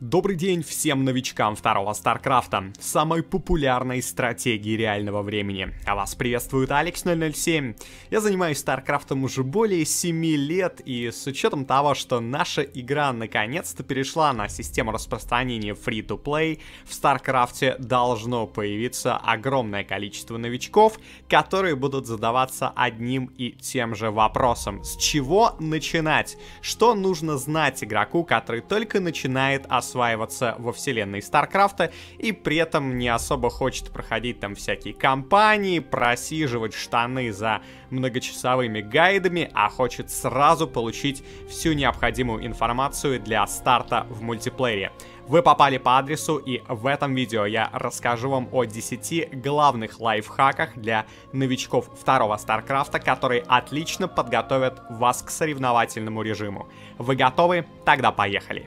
Добрый день всем новичкам второго Старкрафта, самой популярной стратегии реального времени. А вас приветствует Алекс 007. Я занимаюсь Старкрафтом уже более 7 лет, и с учетом того, что наша игра наконец-то перешла на систему распространения Free-to-Play, в Старкрафте должно появиться огромное количество новичков, которые будут задаваться одним и тем же вопросом. С чего начинать? Что нужно знать игроку, который только начинает осваивать осваиваться во вселенной Старкрафта и при этом не особо хочет проходить там всякие кампании, просиживать штаны за многочасовыми гайдами, а хочет сразу получить всю необходимую информацию для старта в мультиплеере. Вы попали по адресу, и в этом видео я расскажу вам о 10 главных лайфхаках для новичков второго Старкрафта, которые отлично подготовят вас к соревновательному режиму. Вы готовы? Тогда поехали!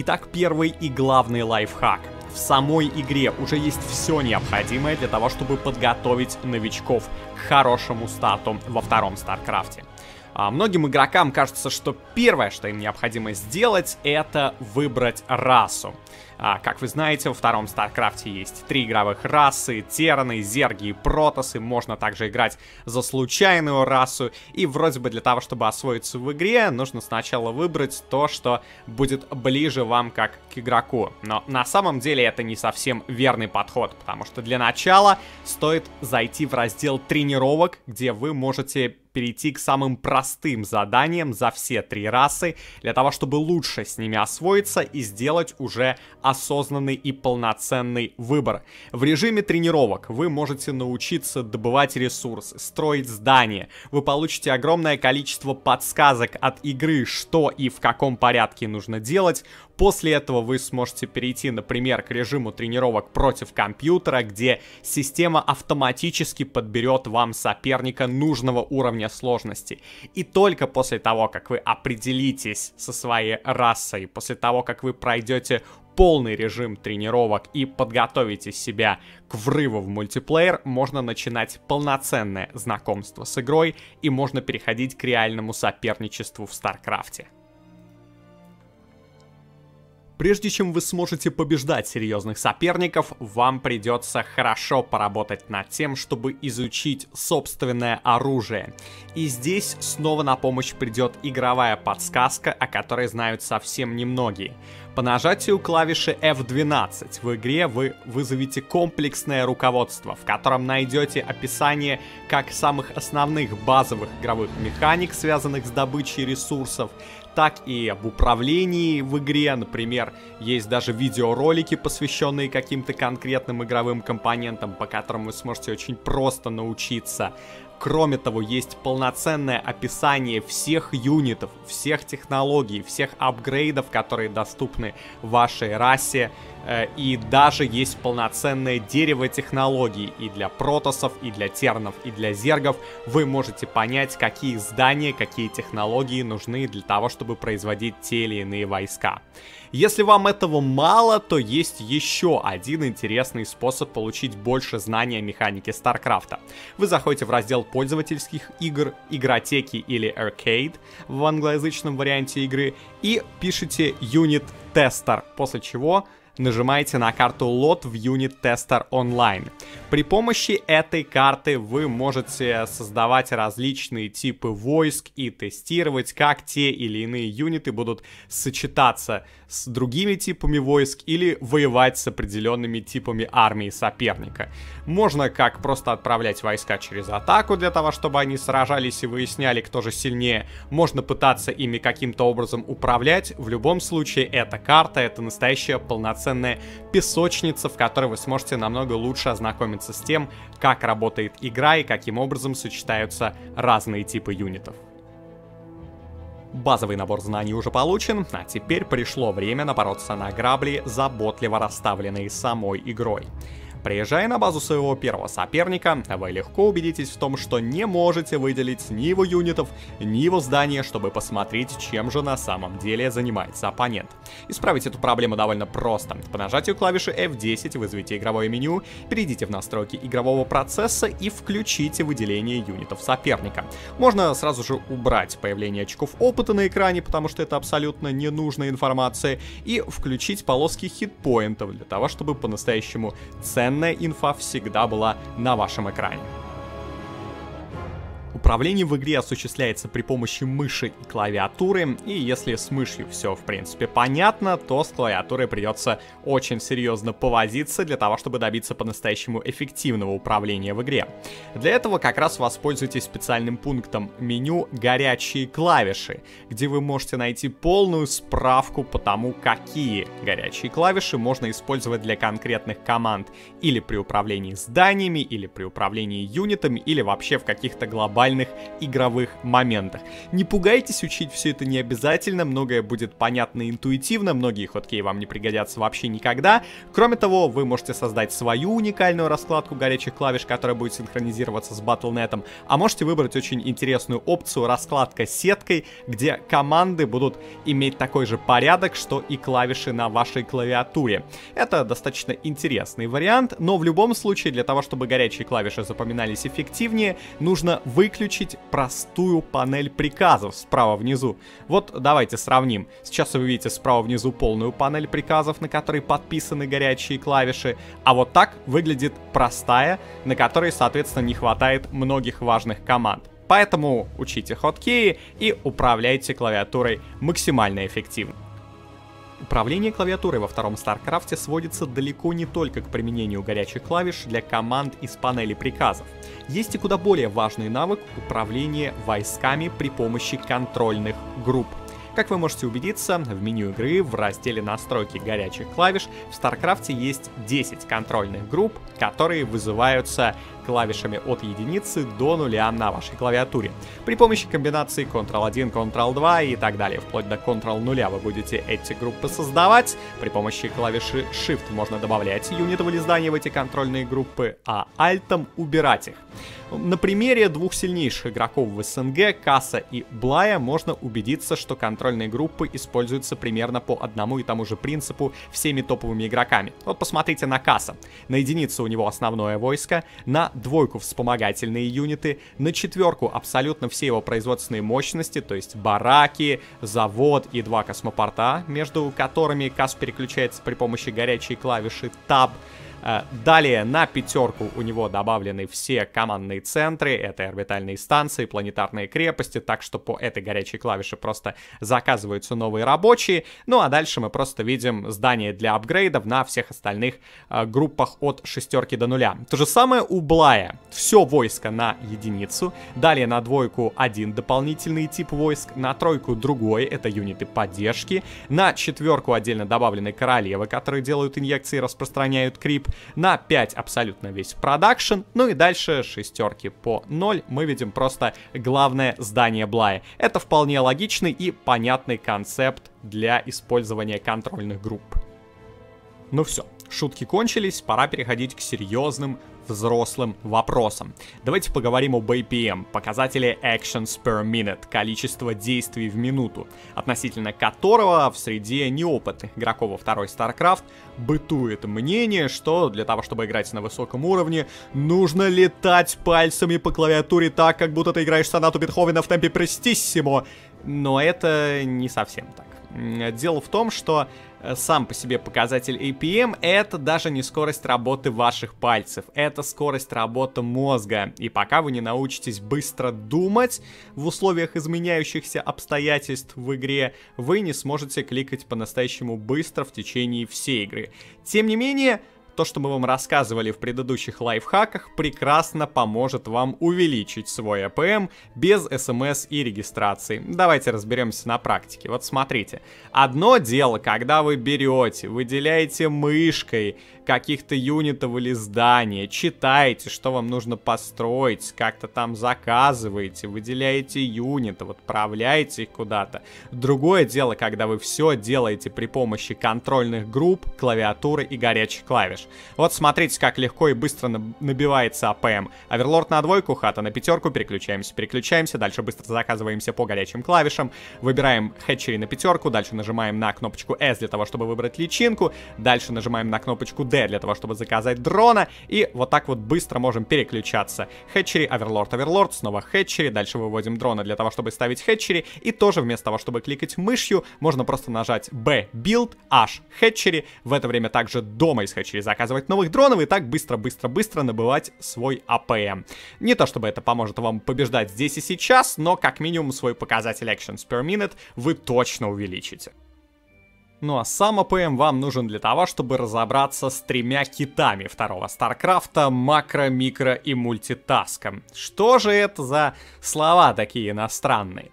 Итак, первый и главный лайфхак. В самой игре уже есть все необходимое для того, чтобы подготовить новичков к хорошему старту во втором Старкрафте. А многим игрокам кажется, что первое, что им необходимо сделать, это выбрать расу. А, как вы знаете, во втором Старкрафте есть три игровых расы, тераны, зерги и протосы. Можно также играть за случайную расу. И вроде бы для того, чтобы освоиться в игре, нужно сначала выбрать то, что будет ближе вам как к игроку. Но на самом деле это не совсем верный подход, потому что для начала стоит зайти в раздел тренировок, где вы можете перейти к самым простым заданиям за все три расы, для того, чтобы лучше с ними освоиться и сделать уже осознанный и полноценный выбор. В режиме тренировок вы можете научиться добывать ресурсы, строить здания, вы получите огромное количество подсказок от игры, что и в каком порядке нужно делать, После этого вы сможете перейти, например, к режиму тренировок против компьютера, где система автоматически подберет вам соперника нужного уровня сложности. И только после того, как вы определитесь со своей расой, после того, как вы пройдете полный режим тренировок и подготовите себя к врыву в мультиплеер, можно начинать полноценное знакомство с игрой и можно переходить к реальному соперничеству в Старкрафте. Прежде чем вы сможете побеждать серьезных соперников, вам придется хорошо поработать над тем, чтобы изучить собственное оружие. И здесь снова на помощь придет игровая подсказка, о которой знают совсем немногие. По нажатию клавиши F12 в игре вы вызовете комплексное руководство, в котором найдете описание как самых основных базовых игровых механик, связанных с добычей ресурсов, так и об управлении в игре. Например, есть даже видеоролики, посвященные каким-то конкретным игровым компонентам, по которым вы сможете очень просто научиться. Кроме того, есть полноценное описание всех юнитов, всех технологий, всех апгрейдов, которые доступны вашей расе. Э, и даже есть полноценное дерево технологий и для протосов, и для тернов, и для зергов. Вы можете понять, какие здания, какие технологии нужны для того, чтобы производить те или иные войска. Если вам этого мало, то есть еще один интересный способ получить больше знаний о механике StarCraft. Вы заходите в раздел пользовательских игр, игротеки или arcade в англоязычном варианте игры и пишите unit tester, после чего нажимаете на карту лот в Unit Tester Online. При помощи этой карты вы можете создавать различные типы войск и тестировать, как те или иные юниты будут сочетаться с другими типами войск или воевать с определенными типами армии соперника. Можно как просто отправлять войска через атаку для того, чтобы они сражались и выясняли, кто же сильнее. Можно пытаться ими каким-то образом управлять. В любом случае, эта карта — это настоящая полноценная песочница, в которой вы сможете намного лучше ознакомиться с тем, как работает игра и каким образом сочетаются разные типы юнитов. Базовый набор знаний уже получен, а теперь пришло время напороться на грабли, заботливо расставленные самой игрой. Приезжая на базу своего первого соперника, вы легко убедитесь в том, что не можете выделить ни его юнитов, ни его здания, чтобы посмотреть, чем же на самом деле занимается оппонент. Исправить эту проблему довольно просто. По нажатию клавиши F10 вызовите игровое меню, перейдите в настройки игрового процесса и включите выделение юнитов соперника. Можно сразу же убрать появление очков опыта на экране, потому что это абсолютно ненужная информация, и включить полоски хитпоинтов для того, чтобы по-настоящему ценная инфа всегда была на вашем экране. Управление в игре осуществляется при помощи мыши и клавиатуры, и если с мышью все в принципе понятно, то с клавиатурой придется очень серьезно повозиться для того, чтобы добиться по-настоящему эффективного управления в игре. Для этого как раз воспользуйтесь специальным пунктом меню «Горячие клавиши», где вы можете найти полную справку по тому, какие горячие клавиши можно использовать для конкретных команд или при управлении зданиями, или при управлении юнитами, или вообще в каких-то глобальных глобальных игровых моментах. Не пугайтесь, учить все это не обязательно, многое будет понятно интуитивно, многие хоткеи вам не пригодятся вообще никогда. Кроме того, вы можете создать свою уникальную раскладку горячих клавиш, которая будет синхронизироваться с Battle.net, а можете выбрать очень интересную опцию раскладка сеткой, где команды будут иметь такой же порядок, что и клавиши на вашей клавиатуре. Это достаточно интересный вариант, но в любом случае для того, чтобы горячие клавиши запоминались эффективнее, нужно выключить выключить простую панель приказов справа внизу. Вот давайте сравним. Сейчас вы видите справа внизу полную панель приказов, на которой подписаны горячие клавиши, а вот так выглядит простая, на которой, соответственно, не хватает многих важных команд. Поэтому учите хоткеи и управляйте клавиатурой максимально эффективно. Управление клавиатурой во втором StarCraft сводится далеко не только к применению горячих клавиш для команд из панели приказов. Есть и куда более важный навык управления войсками при помощи контрольных групп. Как вы можете убедиться, в меню игры в разделе настройки горячих клавиш в StarCraft есть 10 контрольных групп, которые вызываются клавишами от единицы до нуля на вашей клавиатуре. При помощи комбинации Ctrl-1, Ctrl-2 и так далее, вплоть до Ctrl-0 вы будете эти группы создавать. При помощи клавиши Shift можно добавлять юниты вылезания в эти контрольные группы, а Alt убирать их. На примере двух сильнейших игроков в СНГ, Касса и Блая, можно убедиться, что контрольные группы используются примерно по одному и тому же принципу всеми топовыми игроками. Вот посмотрите на Касса. На единицу у него основное войско, на двойку вспомогательные юниты, на четверку абсолютно все его производственные мощности, то есть бараки, завод и два космопорта, между которыми КАС переключается при помощи горячей клавиши Tab. Э, далее на пятерку у него добавлены все командные центры, это орбитальные станции, планетарные крепости, так что по этой горячей клавише просто заказываются новые рабочие. Ну а дальше мы просто видим здания для апгрейдов на всех остальных э, группах от шестерки до нуля. То же самое у Блая. Все войско на единицу, далее на двойку один дополнительный тип войск, на тройку другой, это юниты поддержки, на четверку отдельно добавлены королевы, которые делают инъекции и распространяют крип, на 5 абсолютно весь продакшн. Ну и дальше шестерки по 0 мы видим просто главное здание Блая. Это вполне логичный и понятный концепт для использования контрольных групп. Ну все, шутки кончились, пора переходить к серьезным взрослым вопросам. Давайте поговорим об APM, показателе Actions per Minute, количество действий в минуту, относительно которого в среде неопытных игроков во второй StarCraft бытует мнение, что для того, чтобы играть на высоком уровне, нужно летать пальцами по клавиатуре так, как будто ты играешь сонату Бетховена в темпе престиссимо. Но это не совсем так. Дело в том, что Э, сам по себе показатель APM, это даже не скорость работы ваших пальцев, это скорость работы мозга. И пока вы не научитесь быстро думать в условиях изменяющихся обстоятельств в игре, вы не сможете кликать по-настоящему быстро в течение всей игры. Тем не менее, то, что мы вам рассказывали в предыдущих лайфхаках, прекрасно поможет вам увеличить свой АПМ без смс и регистрации. Давайте разберемся на практике. Вот смотрите. Одно дело, когда вы берете, выделяете мышкой каких-то юнитов или здания, читаете, что вам нужно построить, как-то там заказываете, выделяете юниты, отправляете их куда-то. Другое дело, когда вы все делаете при помощи контрольных групп, клавиатуры и горячих клавиш. Вот смотрите, как легко и быстро набивается АПМ. Overlord на двойку, хата на пятерку, переключаемся, переключаемся, дальше быстро заказываемся по горячим клавишам, выбираем hatchery на пятерку, дальше нажимаем на кнопочку S для того, чтобы выбрать личинку, дальше нажимаем на кнопочку D для того, чтобы заказать дрона, и вот так вот быстро можем переключаться. Hatchery, overlord, overlord, снова hatchery, дальше выводим дрона для того, чтобы ставить hatchery, и тоже вместо того, чтобы кликать мышью, можно просто нажать B, build, H, hatchery, в это время также дома из hatchery заказывать новых дронов, и так быстро-быстро-быстро набивать свой АПМ. Не то чтобы это поможет вам побеждать здесь и сейчас, но как минимум свой показатель actions per minute вы точно увеличите. Ну а сам АПМ вам нужен для того, чтобы разобраться с тремя китами второго Старкрафта, макро, микро и мультитаском. Что же это за слова такие иностранные?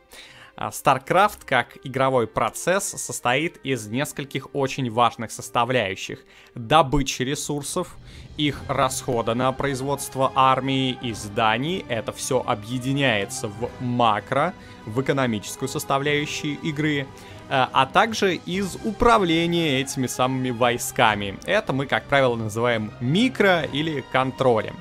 А, StarCraft как игровой процесс состоит из нескольких очень важных составляющих. Добычи ресурсов, их расхода на производство армии и зданий, это все объединяется в макро, в экономическую составляющую игры, а также из управления этими самыми войсками. Это мы, как правило, называем микро или контролем.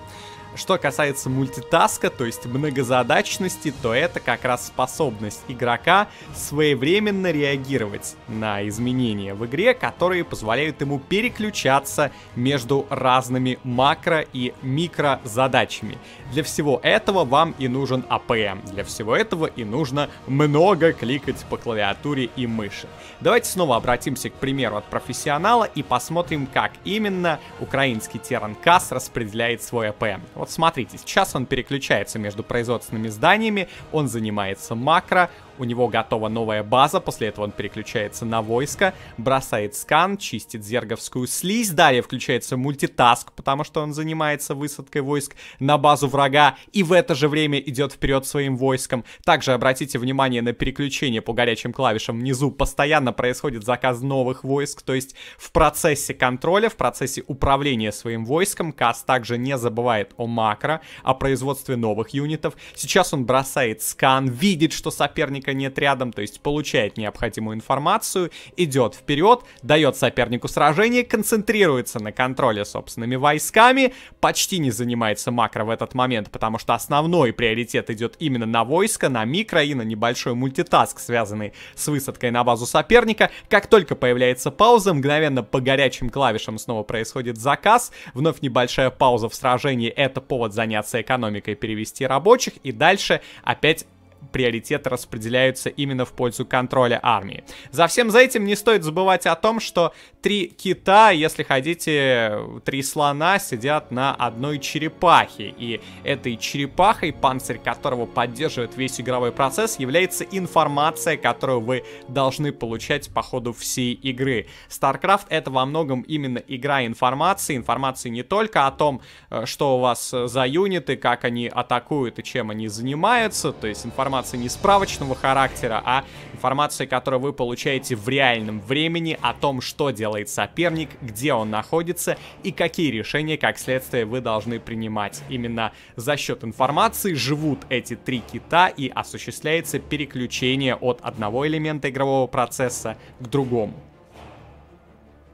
Что касается мультитаска, то есть многозадачности, то это как раз способность игрока своевременно реагировать на изменения в игре, которые позволяют ему переключаться между разными макро и микро задачами. Для всего этого вам и нужен АПМ. Для всего этого и нужно много кликать по клавиатуре и мыши. Давайте снова обратимся к примеру от профессионала и посмотрим, как именно украинский терран Kas распределяет свой АПМ. Вот смотрите, сейчас он переключается между производственными зданиями, он занимается макро, у него готова новая база, после этого он переключается на войско, бросает скан, чистит зерговскую слизь, далее включается мультитаск, потому что он занимается высадкой войск на базу врага и в это же время идет вперед своим войском. Также обратите внимание на переключение по горячим клавишам внизу, постоянно происходит заказ новых войск, то есть в процессе контроля, в процессе управления своим войском Кас также не забывает о макро, о производстве новых юнитов. Сейчас он бросает скан, видит, что соперник соперника нет рядом, то есть получает необходимую информацию, идет вперед, дает сопернику сражение, концентрируется на контроле собственными войсками, почти не занимается макро в этот момент, потому что основной приоритет идет именно на войско, на микро и на небольшой мультитаск, связанный с высадкой на базу соперника. Как только появляется пауза, мгновенно по горячим клавишам снова происходит заказ, вновь небольшая пауза в сражении, это повод заняться экономикой, перевести рабочих, и дальше опять приоритеты распределяются именно в пользу контроля армии. За всем за этим не стоит забывать о том, что три кита, если хотите, три слона сидят на одной черепахе. И этой черепахой, панцирь которого поддерживает весь игровой процесс, является информация, которую вы должны получать по ходу всей игры. StarCraft это во многом именно игра информации. Информации не только о том, э, что у вас за юниты, как они атакуют и чем они занимаются, то есть информация информация не справочного характера, а информация, которую вы получаете в реальном времени о том, что делает соперник, где он находится и какие решения, как следствие, вы должны принимать. Именно за счет информации живут эти три кита и осуществляется переключение от одного элемента игрового процесса к другому.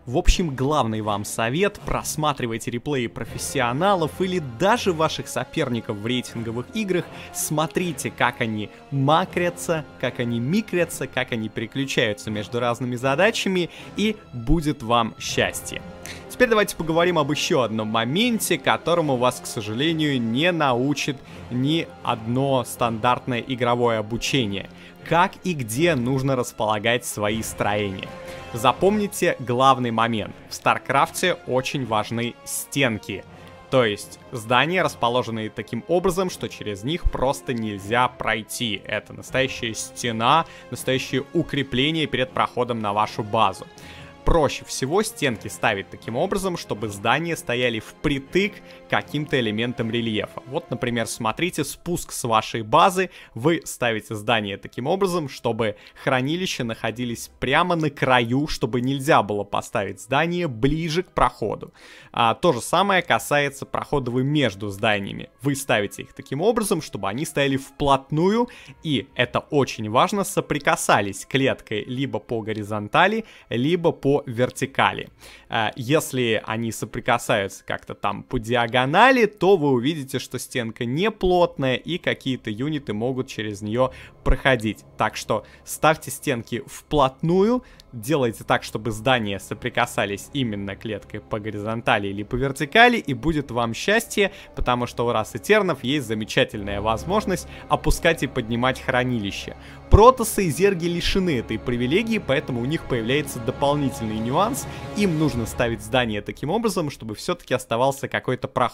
В общем, главный вам совет – просматривайте реплеи профессионалов или даже ваших соперников в рейтинговых играх, смотрите, как они макрятся, как они микрятся, как они переключаются между разными задачами, и будет вам счастье. Теперь давайте поговорим об еще одном моменте, которому вас, к сожалению, не научит ни одно стандартное игровое обучение. Как и где нужно располагать свои строения. Запомните главный момент. В Старкрафте очень важны стенки. То есть здания, расположенные таким образом, что через них просто нельзя пройти. Это настоящая стена, настоящее укрепление перед проходом на вашу базу. Проще всего стенки ставить таким образом, чтобы здания стояли впритык каким-то элементам рельефа. Вот, например, смотрите, спуск с вашей базы, вы ставите здание таким образом, чтобы хранилища находились прямо на краю, чтобы нельзя было поставить здание ближе к проходу. А, то же самое касается проходов между зданиями. Вы ставите их таким образом, чтобы они стояли вплотную, и это очень важно, соприкасались клеткой либо по горизонтали, либо по вертикали. Э, если они соприкасаются как-то там по диагонали, то вы увидите, что стенка не плотная и какие-то юниты могут через нее проходить. Так что ставьте стенки вплотную, делайте так, чтобы здания соприкасались именно клеткой по горизонтали или по вертикали, и будет вам счастье, потому что у расы тернов есть замечательная возможность опускать и поднимать хранилище. Протосы и зерги лишены этой привилегии, поэтому у них появляется дополнительный нюанс. Им нужно ставить здание таким образом, чтобы все-таки оставался какой-то проход.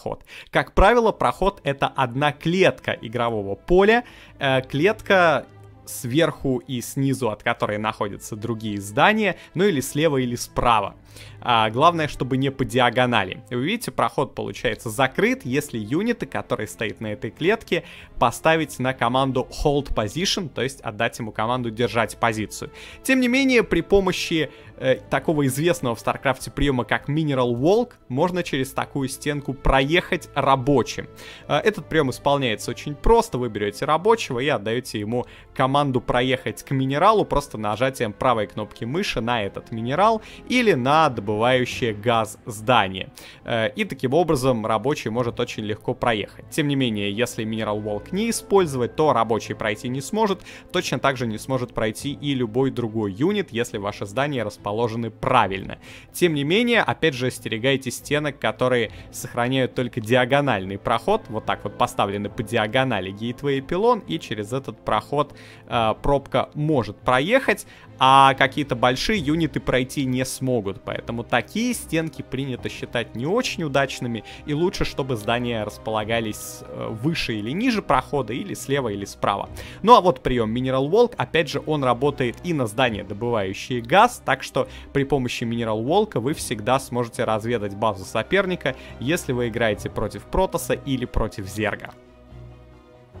Как правило, проход это одна клетка игрового поля. Э, клетка сверху и снизу, от которой находятся другие здания, ну или слева или справа. А, главное, чтобы не по диагонали. Вы видите, проход получается закрыт, если юниты, которые стоят на этой клетке, поставить на команду hold position, то есть отдать ему команду держать позицию. Тем не менее, при помощи э, такого известного в StarCraft приема, как Mineral Walk, можно через такую стенку проехать рабочим. Э, этот прием исполняется очень просто. Вы берете рабочего и отдаете ему команду проехать к минералу просто нажатием правой кнопки мыши на этот минерал или на добывающее газ здание. Э, и таким образом рабочий может очень легко проехать. Тем не менее, если Mineral Walk не использовать, то рабочий пройти не сможет. Точно так же не сможет пройти и любой другой юнит, если ваше здание расположены правильно. Тем не менее, опять же, остерегайте стенок, которые сохраняют только диагональный проход. Вот так вот поставлены по диагонали гейтвей и пилон, и через этот проход э, пробка может проехать, а какие-то большие юниты пройти не смогут. Поэтому такие стенки принято считать не очень удачными, и лучше, чтобы здания располагались э, выше или ниже прохода, или слева, или справа. Ну а вот прием Mineral Walk, опять же, он работает и на здания, добывающие газ, так что при помощи Mineral Walk вы всегда сможете разведать базу соперника, если вы играете против Протоса или против Зерга.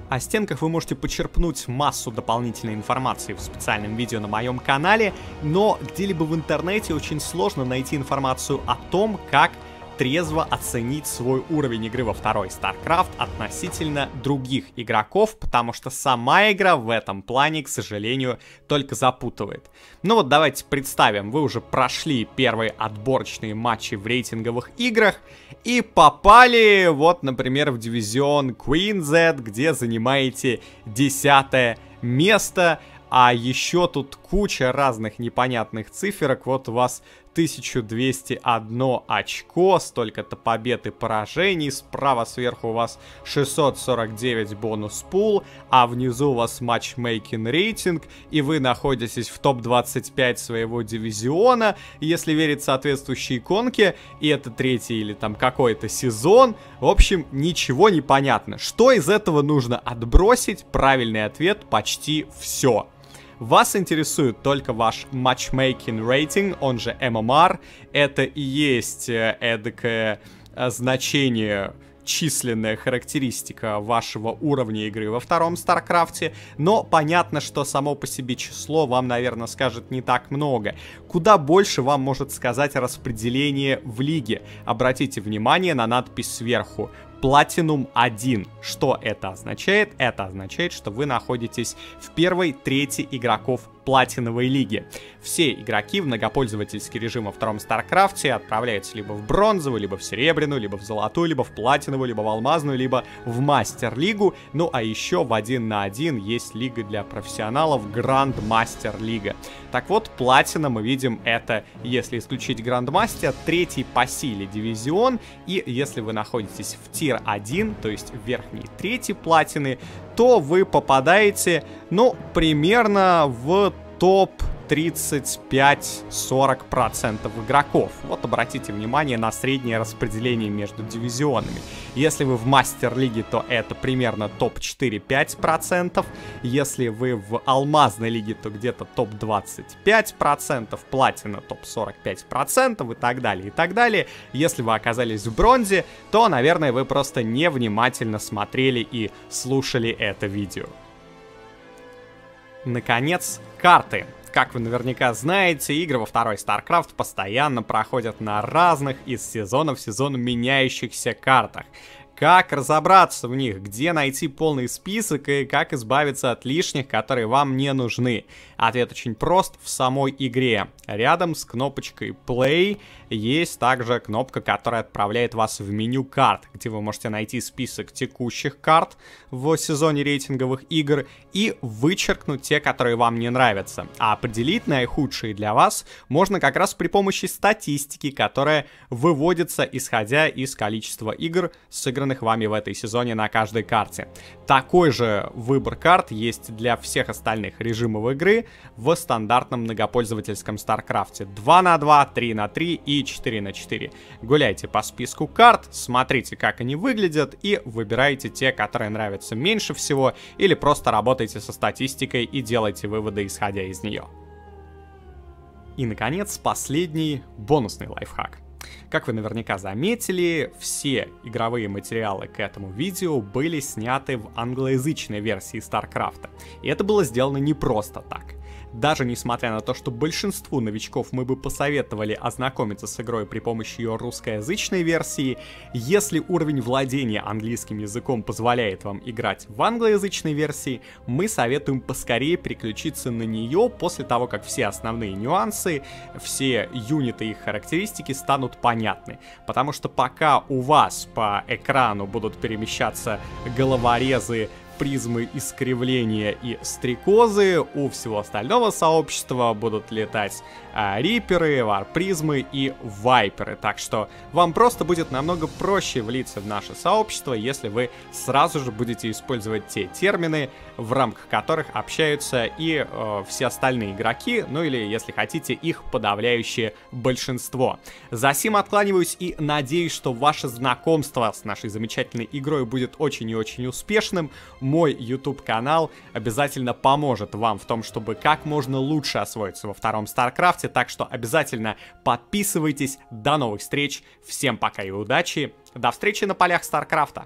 О стенках вы можете почерпнуть массу дополнительной информации в специальном видео на моем канале, но где-либо в интернете очень сложно найти информацию о том, как трезво оценить свой уровень игры во второй StarCraft относительно других игроков, потому что сама игра в этом плане, к сожалению, только запутывает. Ну вот давайте представим, вы уже прошли первые отборочные матчи в рейтинговых играх и попали, вот, например, в дивизион Queen Z, где занимаете десятое место, а еще тут куча разных непонятных циферок. Вот у вас 1201 очко, столько-то побед и поражений. Справа сверху у вас 649 бонус пул, а внизу у вас матчмейкинг рейтинг, и вы находитесь в топ-25 своего дивизиона, если верить соответствующей иконке, и это третий или там какой-то сезон. В общем, ничего не понятно. Что из этого нужно отбросить? Правильный ответ почти все. Вас интересует только ваш матчмейкинг рейтинг, он же MMR. Это и есть э, эдакое э, значение численная характеристика вашего уровня игры во втором Старкрафте, но понятно, что само по себе число вам, наверное, скажет не так много. Куда больше вам может сказать распределение в лиге. Обратите внимание на надпись сверху. Platinum 1. Что это означает? Это означает, что вы находитесь в первой трети игроков платиновой лиги. Все игроки в многопользовательский режим во втором Старкрафте отправляются либо в бронзовую, либо в серебряную, либо в золотую, либо в платиновую, либо в алмазную, либо в мастер-лигу. Ну а еще в один на один есть лига для профессионалов Гранд Мастер Лига. Так вот, платина мы видим это, если исключить Грандмастер, третий по силе дивизион, и если вы находитесь в tier 1, то есть верхней трети платины, то вы попадаете, ну, примерно в топ 35-40% игроков. Вот обратите внимание на среднее распределение между дивизионами. Если вы в мастер-лиге, то это примерно топ 4-5%. Если вы в алмазной лиге, то где-то топ 25%, платина топ 45% и так далее, и так далее. Если вы оказались в бронзе, то, наверное, вы просто невнимательно смотрели и слушали это видео. Наконец, карты. Как вы наверняка знаете, игры во второй StarCraft постоянно проходят на разных из сезонов в сезон меняющихся картах. Как разобраться в них, где найти полный список и как избавиться от лишних, которые вам не нужны? Ответ очень прост в самой игре. Рядом с кнопочкой Play есть также кнопка, которая отправляет вас в меню карт, где вы можете найти список текущих карт в сезоне рейтинговых игр и вычеркнуть те, которые вам не нравятся. А определить наихудшие для вас можно как раз при помощи статистики, которая выводится исходя из количества игр, сыгранных вами в этой сезоне на каждой карте. Такой же выбор карт есть для всех остальных режимов игры, в стандартном многопользовательском StarCraft. 2 на 2, 3 на 3 и 4 на 4. Гуляйте по списку карт, смотрите, как они выглядят и выбирайте те, которые нравятся меньше всего, или просто работайте со статистикой и делайте выводы, исходя из нее. И, наконец, последний бонусный лайфхак. Как вы наверняка заметили, все игровые материалы к этому видео были сняты в англоязычной версии StarCraft. И это было сделано не просто так. Даже несмотря на то, что большинству новичков мы бы посоветовали ознакомиться с игрой при помощи ее русскоязычной версии, если уровень владения английским языком позволяет вам играть в англоязычной версии, мы советуем поскорее переключиться на нее после того, как все основные нюансы, все юниты и их характеристики станут понятны. Потому что пока у вас по экрану будут перемещаться головорезы призмы искривления и стрекозы, у всего остального сообщества будут летать риперы, варпризмы и вайперы. Так что вам просто будет намного проще влиться в наше сообщество, если вы сразу же будете использовать те термины, в рамках которых общаются и э, все остальные игроки, ну или, если хотите, их подавляющее большинство. За сим откланиваюсь и надеюсь, что ваше знакомство с нашей замечательной игрой будет очень и очень успешным мой YouTube канал обязательно поможет вам в том, чтобы как можно лучше освоиться во втором StarCraft, так что обязательно подписывайтесь. До новых встреч, всем пока и удачи, до встречи на полях StarCraft.